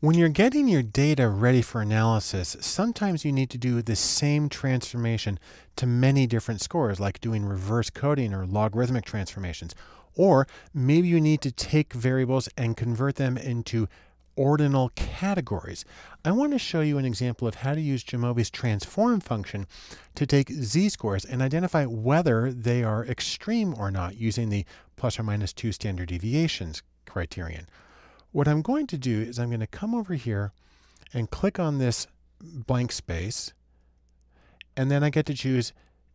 When you're getting your data ready for analysis, sometimes you need to do the same transformation to many different scores, like doing reverse coding or logarithmic transformations. Or maybe you need to take variables and convert them into ordinal categories. I want to show you an example of how to use Jamovi's transform function to take z-scores and identify whether they are extreme or not using the plus or minus 2 standard deviations criterion. What I'm going to do is I'm going to come over here and click on this blank space, and then I get to choose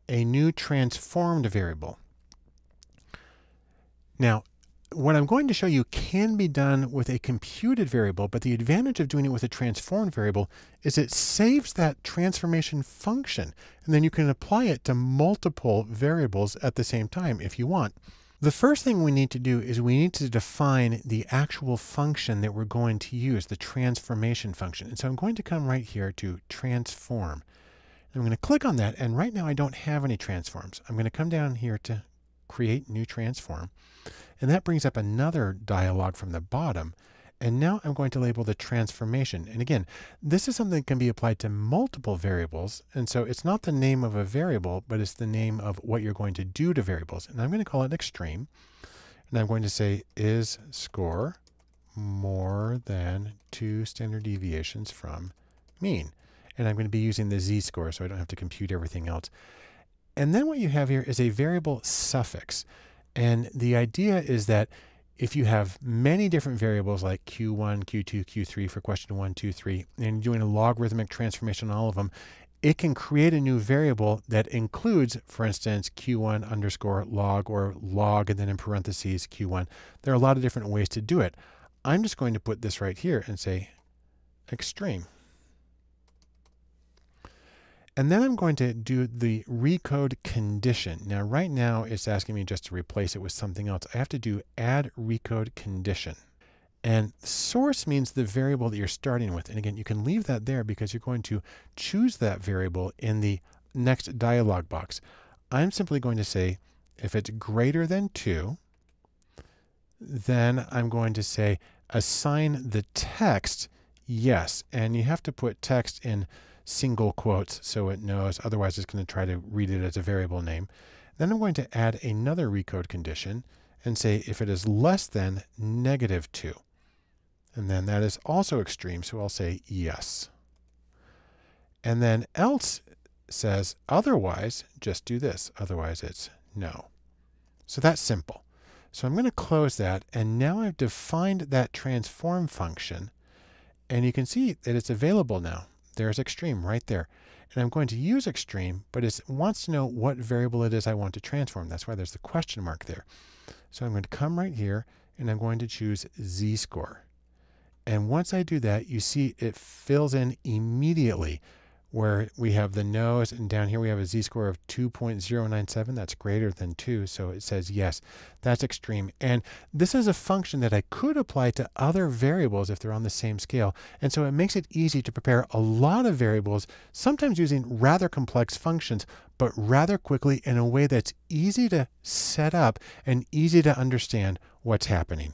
a new transformed variable. Now, what I'm going to show you can be done with a computed variable, but the advantage of doing it with a transformed variable is it saves that transformation function, and then you can apply it to multiple variables at the same time if you want. The first thing we need to do is we need to define the actual function that we're going to use, the transformation function. And so I'm going to come right here to transform. I'm going to click on that, and right now I don't have any transforms. I'm going to come down here to create new transform, and that brings up another dialog from the bottom. And now I'm going to label the transformation. And again, this is something that can be applied to multiple variables. And so it's not the name of a variable, but it's the name of what you're going to do to variables. And I'm going to call it extreme. And I'm going to say is score more than two standard deviations from mean. And I'm going to be using the z-score so I don't have to compute everything else. And then what you have here is a variable suffix. And the idea is that if you have many different variables like Q1, Q2, Q3 for question one, two, three, and doing a logarithmic transformation on all of them, it can create a new variable that includes, for instance, Q1 underscore log or log and then in parentheses Q1. There are a lot of different ways to do it. I'm just going to put this right here and say extreme. And then I'm going to do the recode condition. Now, right now it's asking me just to replace it with something else. I have to do add recode condition. And source means the variable that you're starting with. And again, you can leave that there because you're going to choose that variable in the next dialog box. I'm simply going to say, if it's greater than 2, then I'm going to say assign the text yes. And you have to put text in single quotes so it knows, otherwise it's going to try to read it as a variable name. Then I'm going to add another recode condition and say if it is less than negative 2. And then that is also extreme, so I'll say yes. And then else says otherwise, just do this. Otherwise it's no. So that's simple. So I'm going to close that, and now I've defined that transform function, and you can see that it's available now. There's extreme right there. And I'm going to use extreme, but it wants to know what variable it is I want to transform. That's why there's the question mark there. So I'm going to come right here and I'm going to choose z-score. And once I do that, you see it fills in immediately where we have the noes and down here we have a z-score of 2.097 that's greater than 2 so it says yes. That's extreme. And this is a function that I could apply to other variables if they're on the same scale. And so it makes it easy to prepare a lot of variables sometimes using rather complex functions but rather quickly in a way that's easy to set up and easy to understand what's happening.